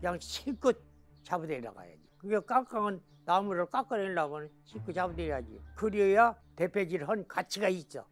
그냥 실컷 잡아내려 가야지. 그게 깡깡한 나무를 깎아내려면 실컷 잡아내야지. 그래야 대패질 한 가치가 있어.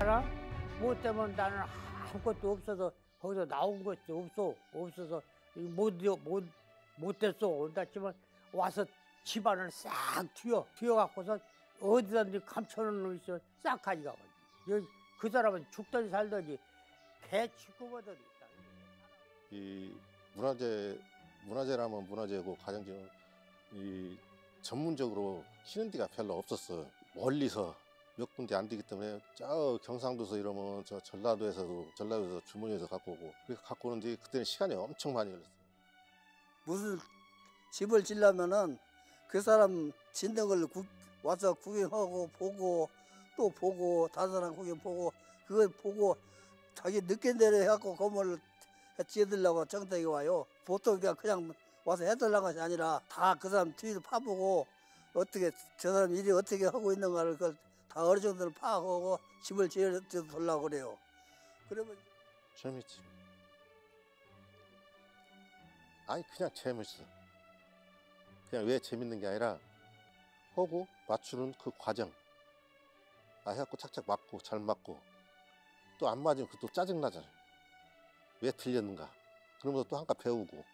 알아? 뭐 때문에 나는 아무것도 없어서 거기서 나온 것이 없어 없어서 못못 못됐어 온다지만 와서 집안을 싹 튀어 튀어 갖고서 어디든지 감춰놓은 놈 있어 싹 가져가 버리. 그 사람은 죽든지 살든지 개 취급하더니 있다. 이 문화재 문화재라면 문화재고 가정집은 이 전문적으로 키는 데가 별로 없었어 멀리서 몇 군데 안 되기 때문에 저 경상도에서 이러면 저 전라도에서도 전라도에서 주머니에서 갖고 오고 그렇게 갖고 오는데 그때는 시간이 엄청 많이 걸렸어요. 무슨 집을 지려면은 그 사람 짓는 걸 구- 와서 구경하고 보고 또 보고 다른 사람 구경 보고 그걸 보고 자기 늦게 내려 해갖고 건물을 지어들라고 정탁이 와요. 보통 그냥 그냥 와서 해달라는 것이 아니라 다 그 사람 뒤를 파보고 어떻게 저 사람 일이 어떻게 하고 있는가를 그걸 다 어느 정도는 파악하고 집을 지어달라고 그래요. 그러면 재밌지. 아니 그냥 재밌어. 그냥 왜 재밌는 게 아니라 하고 맞추는 그 과정. 아 해갖고 착착 맞고 잘 맞고 또 안 맞으면 그또 짜증 나잖아. 왜 틀렸는가? 그러면서 또 한가 배우고